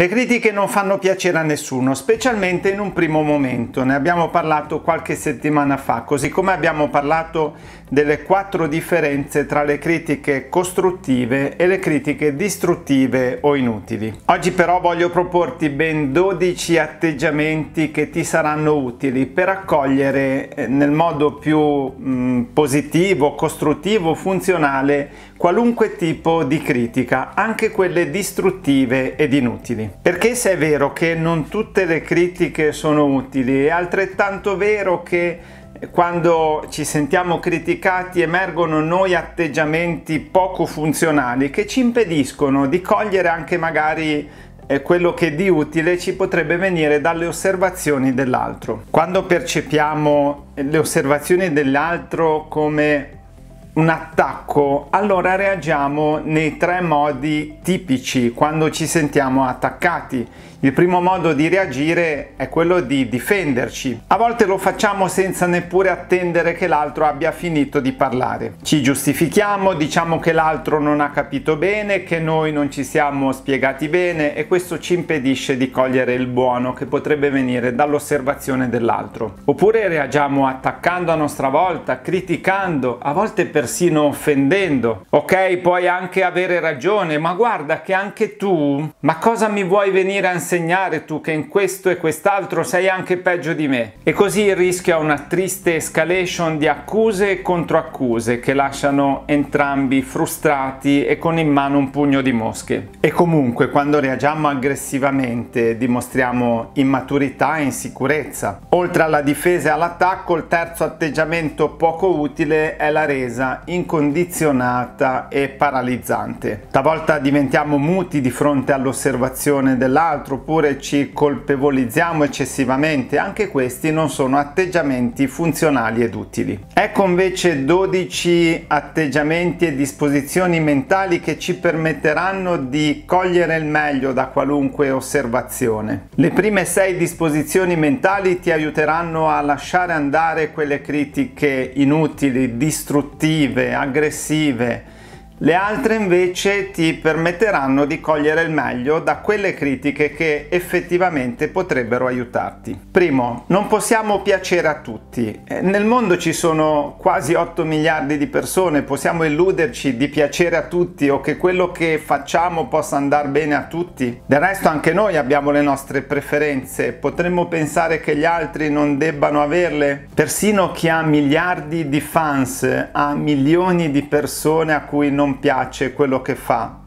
Le critiche non fanno piacere a nessuno, specialmente in un primo momento. Ne abbiamo parlato qualche settimana fa, così come abbiamo parlato delle quattro differenze tra le critiche costruttive e le critiche distruttive o inutili. Oggi però voglio proporti ben 12 atteggiamenti che ti saranno utili per accogliere eh, nel modo più mh, positivo, costruttivo, funzionale qualunque tipo di critica, anche quelle distruttive ed inutili. Perché se è vero che non tutte le critiche sono utili, è altrettanto vero che quando ci sentiamo criticati emergono noi atteggiamenti poco funzionali che ci impediscono di cogliere anche magari eh, quello che di utile ci potrebbe venire dalle osservazioni dell'altro. Quando percepiamo le osservazioni dell'altro come un attacco, allora reagiamo nei tre modi tipici quando ci sentiamo attaccati. Il primo modo di reagire è quello di difenderci. A volte lo facciamo senza neppure attendere che l'altro abbia finito di parlare. Ci giustifichiamo, diciamo che l'altro non ha capito bene, che noi non ci siamo spiegati bene e questo ci impedisce di cogliere il buono che potrebbe venire dall'osservazione dell'altro. Oppure reagiamo attaccando a nostra volta, criticando, a volte persino offendendo. Ok, puoi anche avere ragione, ma guarda che anche tu, ma cosa mi vuoi venire a insegnare? Insegnare tu che in questo e quest'altro sei anche peggio di me. E così il rischio è una triste escalation di accuse e controaccuse che lasciano entrambi frustrati e con in mano un pugno di mosche. E comunque quando reagiamo aggressivamente dimostriamo immaturità e insicurezza. Oltre alla difesa e all'attacco, il terzo atteggiamento poco utile è la resa incondizionata e paralizzante. Talvolta diventiamo muti di fronte all'osservazione dell'altro oppure ci colpevolizziamo eccessivamente, anche questi non sono atteggiamenti funzionali ed utili. Ecco invece 12 atteggiamenti e disposizioni mentali che ci permetteranno di cogliere il meglio da qualunque osservazione. Le prime 6 disposizioni mentali ti aiuteranno a lasciare andare quelle critiche inutili, distruttive, aggressive, le altre invece ti permetteranno di cogliere il meglio da quelle critiche che effettivamente potrebbero aiutarti. Primo, non possiamo piacere a tutti. Eh, nel mondo ci sono quasi 8 miliardi di persone, possiamo illuderci di piacere a tutti o che quello che facciamo possa andare bene a tutti. Del resto anche noi abbiamo le nostre preferenze, potremmo pensare che gli altri non debbano averle. Persino chi ha miliardi di fans ha milioni di persone a cui non non piace quello che fa,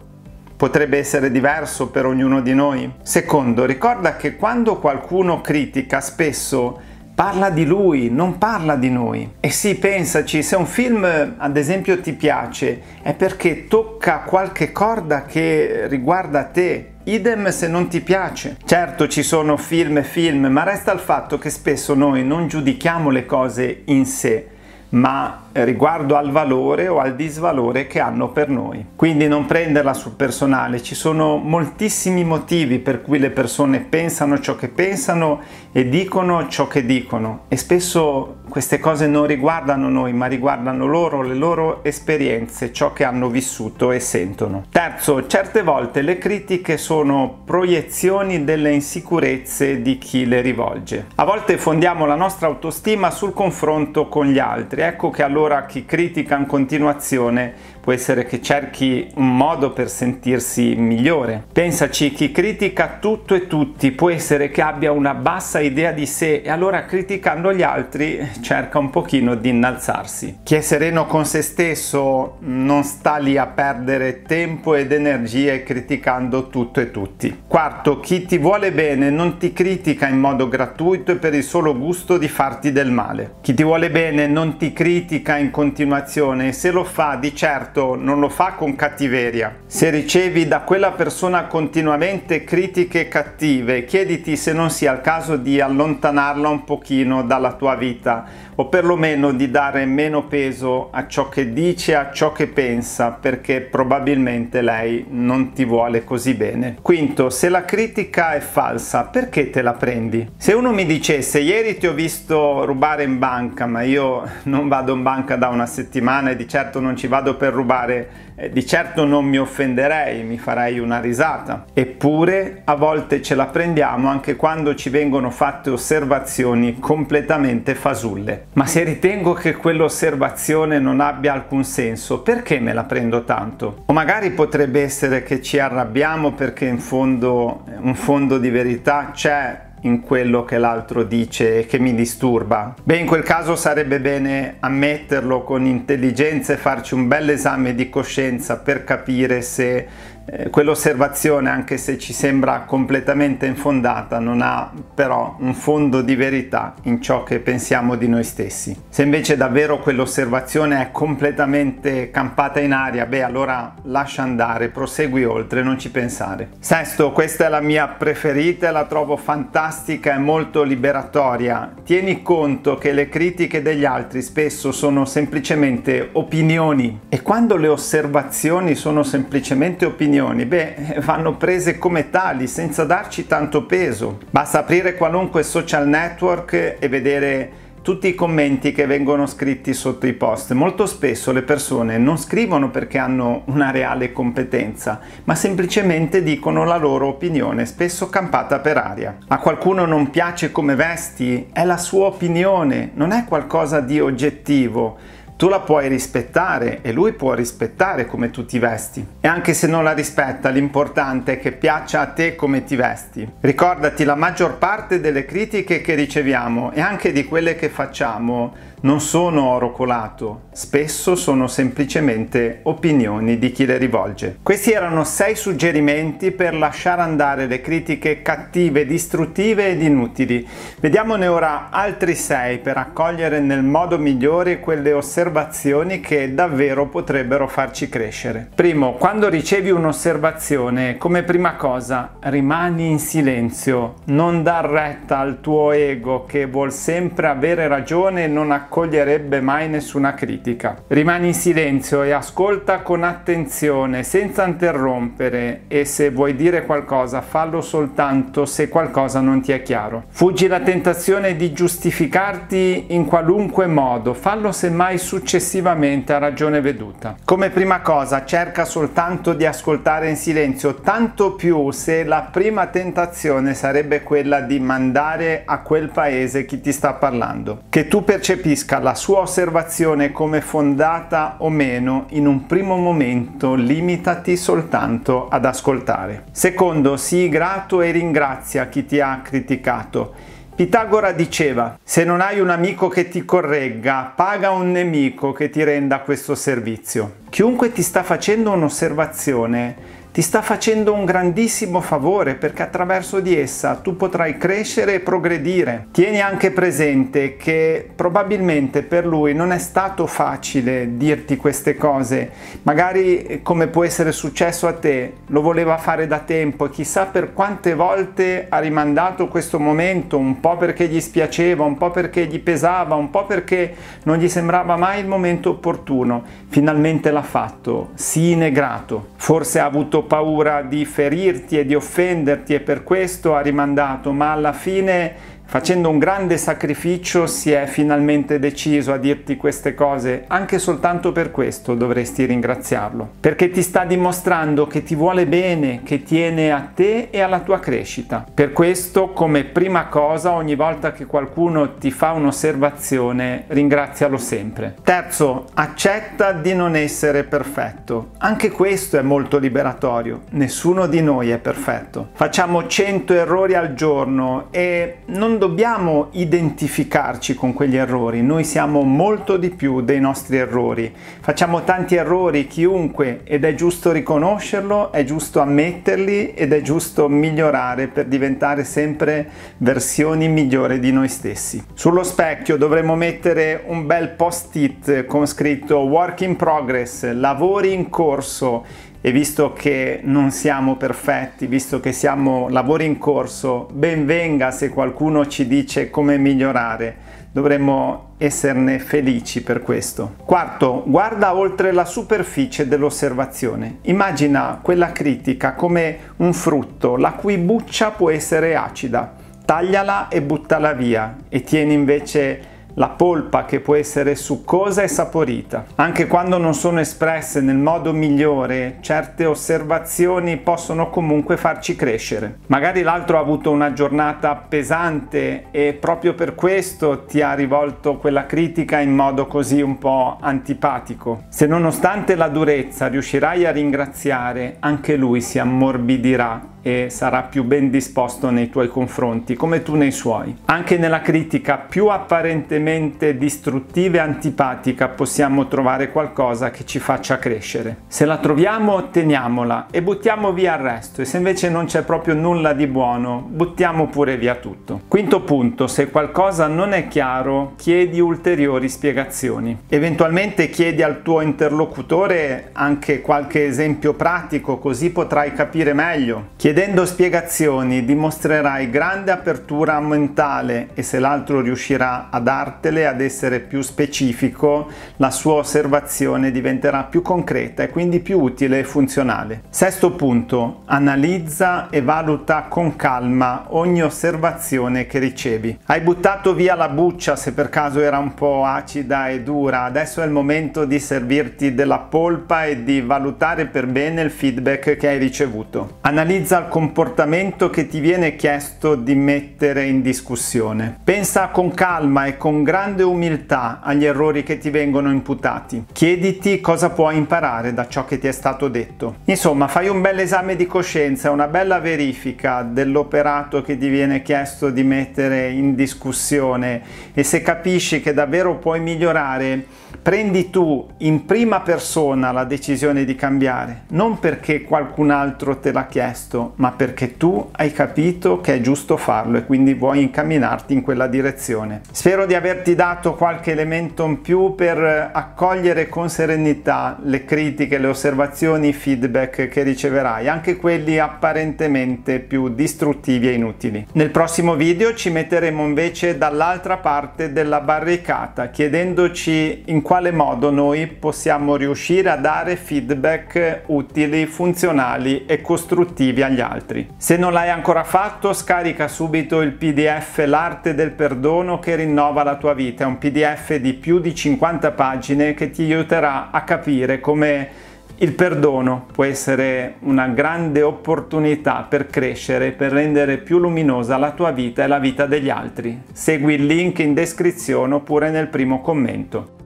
potrebbe essere diverso per ognuno di noi. Secondo, ricorda che quando qualcuno critica spesso parla di lui, non parla di noi. E sì, pensaci, se un film ad esempio ti piace è perché tocca qualche corda che riguarda te. Idem se non ti piace. Certo ci sono film e film, ma resta il fatto che spesso noi non giudichiamo le cose in sé, ma riguardo al valore o al disvalore che hanno per noi. Quindi non prenderla sul personale, ci sono moltissimi motivi per cui le persone pensano ciò che pensano e dicono ciò che dicono e spesso queste cose non riguardano noi ma riguardano loro, le loro esperienze, ciò che hanno vissuto e sentono. Terzo, certe volte le critiche sono proiezioni delle insicurezze di chi le rivolge. A volte fondiamo la nostra autostima sul confronto con gli altri, ecco che allora allora chi critica in continuazione può essere che cerchi un modo per sentirsi migliore. Pensaci, chi critica tutto e tutti può essere che abbia una bassa idea di sé e allora criticando gli altri cerca un pochino di innalzarsi. Chi è sereno con se stesso non sta lì a perdere tempo ed energie criticando tutto e tutti. Quarto, chi ti vuole bene non ti critica in modo gratuito e per il solo gusto di farti del male. Chi ti vuole bene non ti critica in continuazione e se lo fa di certo certo non lo fa con cattiveria. Se ricevi da quella persona continuamente critiche cattive, chiediti se non sia il caso di allontanarla un pochino dalla tua vita o perlomeno di dare meno peso a ciò che dice, a ciò che pensa, perché probabilmente lei non ti vuole così bene. Quinto, se la critica è falsa, perché te la prendi? Se uno mi dicesse ieri ti ho visto rubare in banca, ma io non vado in banca da una settimana e di certo non ci vado per rubare disturbare eh, di certo non mi offenderei, mi farei una risata. Eppure a volte ce la prendiamo anche quando ci vengono fatte osservazioni completamente fasulle. Ma se ritengo che quell'osservazione non abbia alcun senso, perché me la prendo tanto? O magari potrebbe essere che ci arrabbiamo perché in fondo un fondo di verità c'è in quello che l'altro dice che mi disturba? Beh, in quel caso sarebbe bene ammetterlo con intelligenza e farci un bel esame di coscienza per capire se eh, quell'osservazione, anche se ci sembra completamente infondata, non ha però un fondo di verità in ciò che pensiamo di noi stessi. Se invece davvero quell'osservazione è completamente campata in aria, beh allora lascia andare, prosegui oltre, non ci pensare. Sesto, questa è la mia preferita la trovo fantastica e molto liberatoria. Tieni conto che le critiche degli altri spesso sono semplicemente opinioni e quando le osservazioni sono semplicemente opinioni, opinioni? Beh, vanno prese come tali, senza darci tanto peso. Basta aprire qualunque social network e vedere tutti i commenti che vengono scritti sotto i post. Molto spesso le persone non scrivono perché hanno una reale competenza, ma semplicemente dicono la loro opinione, spesso campata per aria. A qualcuno non piace come vesti? È la sua opinione, non è qualcosa di oggettivo tu la puoi rispettare e lui può rispettare come tu ti vesti. E anche se non la rispetta, l'importante è che piaccia a te come ti vesti. Ricordati, la maggior parte delle critiche che riceviamo e anche di quelle che facciamo non sono oro colato, spesso sono semplicemente opinioni di chi le rivolge. Questi erano sei suggerimenti per lasciare andare le critiche cattive, distruttive ed inutili. Vediamone ora altri sei per accogliere nel modo migliore quelle osservazioni che davvero potrebbero farci crescere. Primo, quando ricevi un'osservazione, come prima cosa rimani in silenzio, non dar retta al tuo ego che vuol sempre avere ragione e non accogliere accoglierebbe mai nessuna critica. Rimani in silenzio e ascolta con attenzione, senza interrompere e se vuoi dire qualcosa fallo soltanto se qualcosa non ti è chiaro. Fuggi la tentazione di giustificarti in qualunque modo, fallo semmai successivamente a ragione veduta. Come prima cosa cerca soltanto di ascoltare in silenzio, tanto più se la prima tentazione sarebbe quella di mandare a quel paese chi ti sta parlando. Che tu percepisca capisca la sua osservazione come fondata o meno, in un primo momento limitati soltanto ad ascoltare. Secondo, sii grato e ringrazia chi ti ha criticato. Pitagora diceva, se non hai un amico che ti corregga, paga un nemico che ti renda questo servizio. Chiunque ti sta facendo un'osservazione ti sta facendo un grandissimo favore perché attraverso di essa tu potrai crescere e progredire. Tieni anche presente che probabilmente per lui non è stato facile dirti queste cose, magari come può essere successo a te, lo voleva fare da tempo e chissà per quante volte ha rimandato questo momento, un po' perché gli spiaceva, un po' perché gli pesava, un po' perché non gli sembrava mai il momento opportuno. Finalmente l'ha fatto, sii negrato. Forse ha avuto paura di ferirti e di offenderti e per questo ha rimandato, ma alla fine Facendo un grande sacrificio si è finalmente deciso a dirti queste cose, anche soltanto per questo dovresti ringraziarlo, perché ti sta dimostrando che ti vuole bene, che tiene a te e alla tua crescita. Per questo, come prima cosa, ogni volta che qualcuno ti fa un'osservazione, ringrazialo sempre. Terzo, accetta di non essere perfetto. Anche questo è molto liberatorio. Nessuno di noi è perfetto. Facciamo 100 errori al giorno e non dobbiamo identificarci con quegli errori, noi siamo molto di più dei nostri errori. Facciamo tanti errori chiunque ed è giusto riconoscerlo, è giusto ammetterli ed è giusto migliorare per diventare sempre versioni migliori di noi stessi. Sullo specchio dovremmo mettere un bel post-it con scritto work in progress, lavori in corso e visto che non siamo perfetti, visto che siamo lavori in corso, ben venga se qualcuno ci dice come migliorare. Dovremmo esserne felici per questo. Quarto, guarda oltre la superficie dell'osservazione. Immagina quella critica come un frutto la cui buccia può essere acida. Tagliala e buttala via e tieni invece la polpa che può essere succosa e saporita. Anche quando non sono espresse nel modo migliore, certe osservazioni possono comunque farci crescere. Magari l'altro ha avuto una giornata pesante e proprio per questo ti ha rivolto quella critica in modo così un po' antipatico. Se nonostante la durezza riuscirai a ringraziare, anche lui si ammorbidirà e sarà più ben disposto nei tuoi confronti, come tu nei suoi. Anche nella critica più apparentemente distruttiva e antipatica possiamo trovare qualcosa che ci faccia crescere. Se la troviamo, teniamola e buttiamo via il resto e se invece non c'è proprio nulla di buono, buttiamo pure via tutto. Quinto punto, se qualcosa non è chiaro, chiedi ulteriori spiegazioni. Eventualmente chiedi al tuo interlocutore anche qualche esempio pratico, così potrai capire meglio. Chiedi Chiedendo spiegazioni dimostrerai grande apertura mentale e se l'altro riuscirà a dartele, ad essere più specifico, la sua osservazione diventerà più concreta e quindi più utile e funzionale. Sesto punto, analizza e valuta con calma ogni osservazione che ricevi. Hai buttato via la buccia se per caso era un po' acida e dura, adesso è il momento di servirti della polpa e di valutare per bene il feedback che hai ricevuto. Analizza al comportamento che ti viene chiesto di mettere in discussione. Pensa con calma e con grande umiltà agli errori che ti vengono imputati. Chiediti cosa puoi imparare da ciò che ti è stato detto. Insomma, fai un bel esame di coscienza, una bella verifica dell'operato che ti viene chiesto di mettere in discussione e se capisci che davvero puoi migliorare, prendi tu in prima persona la decisione di cambiare, non perché qualcun altro te l'ha chiesto, ma perché tu hai capito che è giusto farlo e quindi vuoi incamminarti in quella direzione. Spero di averti dato qualche elemento in più per accogliere con serenità le critiche, le osservazioni, i feedback che riceverai, anche quelli apparentemente più distruttivi e inutili. Nel prossimo video ci metteremo invece dall'altra parte della barricata, chiedendoci in quale modo noi possiamo riuscire a dare feedback utili, funzionali e costruttivi agli altri. Se non l'hai ancora fatto, scarica subito il PDF L'arte del perdono che rinnova la tua vita. È un PDF di più di 50 pagine che ti aiuterà a capire come il perdono può essere una grande opportunità per crescere, per rendere più luminosa la tua vita e la vita degli altri. Segui il link in descrizione oppure nel primo commento.